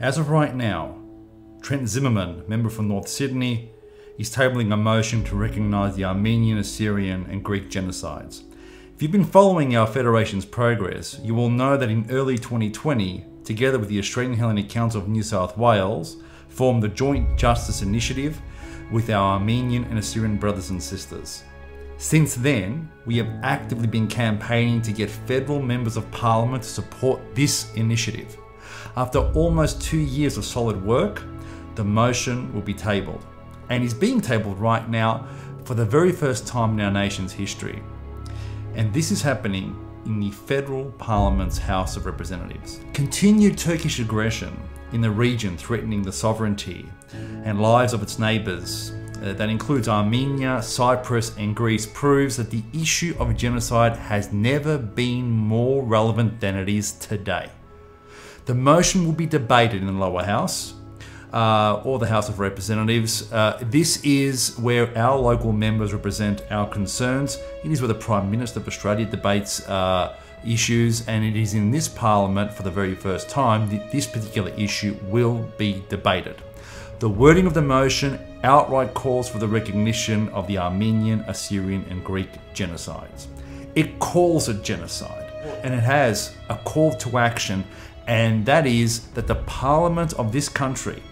As of right now, Trent Zimmerman, member from North Sydney, is tabling a motion to recognise the Armenian, Assyrian, and Greek genocides. If you've been following our Federation's progress, you will know that in early 2020, together with the Australian Hellenic Council of New South Wales, formed the Joint Justice Initiative with our Armenian and Assyrian brothers and sisters. Since then, we have actively been campaigning to get federal members of parliament to support this initiative. After almost two years of solid work, the motion will be tabled and is being tabled right now for the very first time in our nation's history. And this is happening in the federal parliament's House of Representatives. Continued Turkish aggression in the region threatening the sovereignty and lives of its neighbours, uh, that includes Armenia, Cyprus, and Greece, proves that the issue of genocide has never been more relevant than it is today. The motion will be debated in the lower house uh, or the House of Representatives. Uh, this is where our local members represent our concerns. It is where the Prime Minister of Australia debates uh, issues, and it is in this Parliament for the very first time that this particular issue will be debated. The wording of the motion outright calls for the recognition of the Armenian, Assyrian, and Greek genocides. It calls it genocide, and it has a call to action, and that is that the Parliament of this country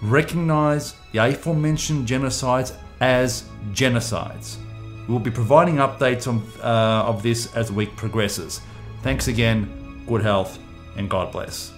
recognize the aforementioned genocides as genocides. We will be providing updates on, uh, of this as the week progresses. Thanks again, good health, and God bless.